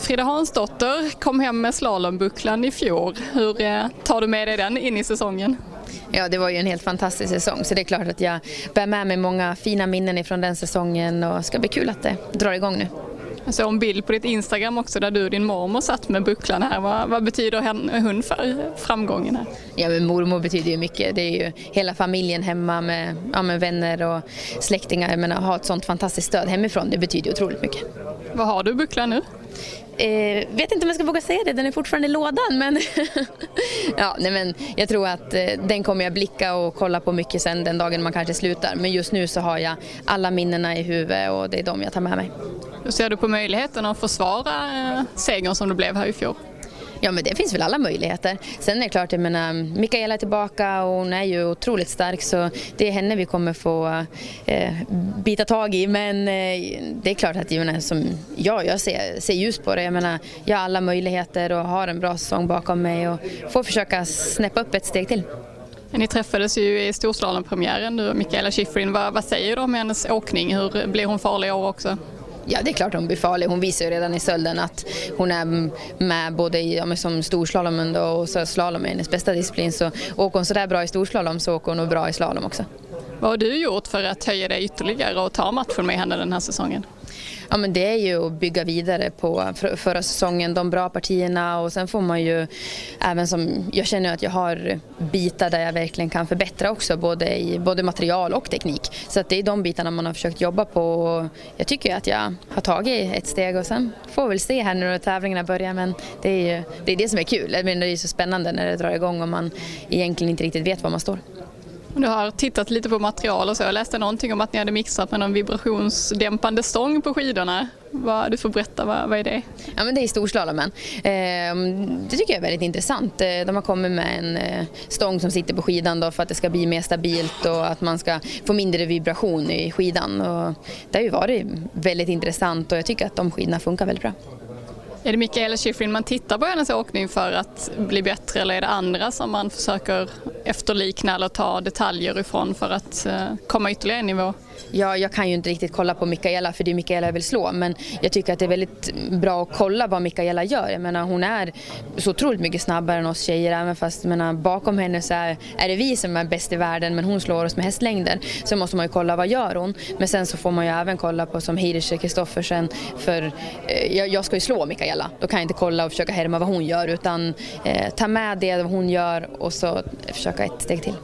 Frida Hansdotter kom hem med slalombucklan i fjol. Hur eh, tar du med dig den in i säsongen? Ja, det var ju en helt fantastisk säsong så det är klart att jag bär med mig många fina minnen ifrån den säsongen och det ska bli kul att det drar igång nu. Jag såg en bild på ditt Instagram också där du och din mormor satt med bucklan här. Vad, vad betyder hon för framgången här? Ja, men mormor betyder ju mycket. Det är ju hela familjen hemma med, ja, med vänner och släktingar. Men att ha ett sånt fantastiskt stöd hemifrån, det betyder otroligt mycket. Vad har du bucklan nu? Eh, vet inte om jag ska våga säga det, den är fortfarande i lådan. Men, ja, nej, men jag tror att eh, den kommer jag blicka och kolla på mycket sen den dagen man kanske slutar. Men just nu så har jag alla minnena i huvudet och det är de jag tar med mig. Hur ser du på möjligheten att försvara eh, segern som det blev här i fjol? Ja men det finns väl alla möjligheter. Sen är det klart, jag menar, Mikaela är tillbaka och hon är ju otroligt stark så det är henne vi kommer få eh, bita tag i. Men eh, det är klart att jag, menar, som, jag, jag ser, ser ljus på det. Jag menar, jag har alla möjligheter och har en bra säsong bakom mig och får försöka snäppa upp ett steg till. Ni träffades ju i storslalompremiären du och Mikaela Schifrin. Vad, vad säger du om hennes åkning? Hur blir hon farlig i år också? Ja, det är klart hon blir farlig. Hon visar ju redan i sölden att hon är med både i, ja, som storslalom och så slalom är hennes bästa disciplin. Så åker hon sådär bra i storslalom så åker hon nog bra i slalom också. Vad har du gjort för att höja dig ytterligare och ta matchen med henne den här säsongen? Ja, men det är ju att bygga vidare på förra säsongen, de bra partierna och sen får man ju även som, jag känner att jag har bitar där jag verkligen kan förbättra också, både i både material och teknik. Så att det är de bitarna man har försökt jobba på och jag tycker att jag har tagit ett steg och sen får vi väl se här nu när tävlingarna börjar men det är ju det, är det som är kul, det är så spännande när det drar igång och man egentligen inte riktigt vet var man står. Du har tittat lite på material och så. Jag läste någonting om att ni hade mixat med någon vibrationsdämpande stång på skidorna. du får berätta, vad, vad är det? Ja, men det är storslalomen. Ehm, det tycker jag är väldigt intressant. Eh, de har kommit med en eh, stång som sitter på skidan då för att det ska bli mer stabilt och att man ska få mindre vibration i skidan. Och det har ju varit väldigt intressant och jag tycker att de skidorna funkar väldigt bra. Är det Mikaela Shiffrin man tittar på hennes åkning för att bli bättre eller är det andra som man försöker efterlikna eller ta detaljer ifrån för att eh, komma ytterligare en nivå? Jag, jag kan ju inte riktigt kolla på Mikaela för det är Mikaela jag vill slå men jag tycker att det är väldigt bra att kolla vad Mikaela gör. Jag menar, hon är så otroligt mycket snabbare än oss tjejer även fast menar, bakom henne så är, är det vi som är bäst i världen men hon slår oss med hästlängder. Så måste man ju kolla vad gör hon. Men sen så får man ju även kolla på som Hirische Kristoffersen för eh, jag, jag, ska ju slå Mikaela. Då kan jag inte kolla och försöka härma vad hon gör utan eh, ta med det hon gör och så försöka ett steg till.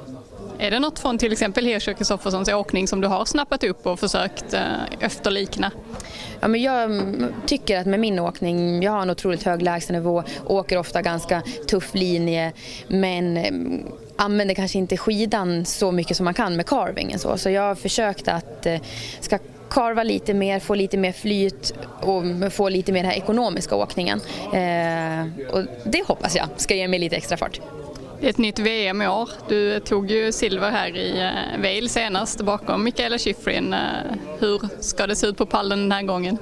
Är det något från till exempel Hirscher Kristofferssons åkning som du har snappat upp och försökt eh, efterlikna? Ja, men jag mm, tycker att med min åkning, jag har en otroligt hög lägstanivå, åker ofta ganska tuff linje men mm, använder kanske inte skidan så mycket som man kan med carvingen. Så, så jag har försökt att eh, ska karva lite mer, få lite mer flyt och få lite mer den här ekonomiska åkningen. Eh, och det hoppas jag ska ge mig lite extra fart. Det är ett nytt VM i år. Du tog ju silver här i eh, Vail senast bakom Mikaela Schifrin. Eh, hur ska det se ut på pallen den här gången?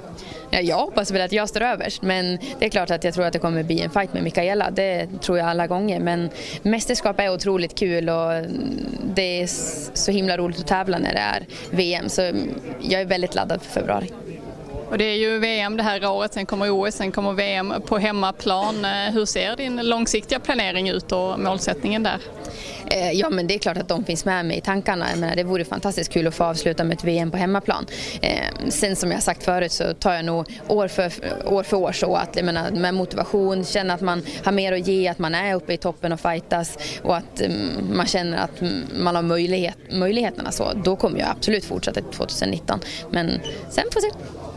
Ja, jag hoppas väl att jag står överst men det är klart att jag tror att det kommer bli en fight med Mikaela. Det tror jag alla gånger men mästerskap är otroligt kul och det är så himla roligt att tävla när det är VM så jag är väldigt laddad för februari. Och det är ju VM det här året, sen kommer OS, sen kommer VM på hemmaplan. Eh, hur ser din långsiktiga planering ut och målsättningen där? Eh, ja men det är klart att de finns med mig i tankarna. Jag menar, det vore fantastiskt kul att få avsluta med ett VM på hemmaplan. Eh, sen som jag sagt förut så tar jag nog år för år, för år så att jag menar, med motivation, känna att man har mer att ge, att man är uppe i toppen och fightas och att mm, man känner att mm, man har möjlighet, möjligheterna så. Då kommer jag absolut fortsätta till 2019. Men sen får vi se.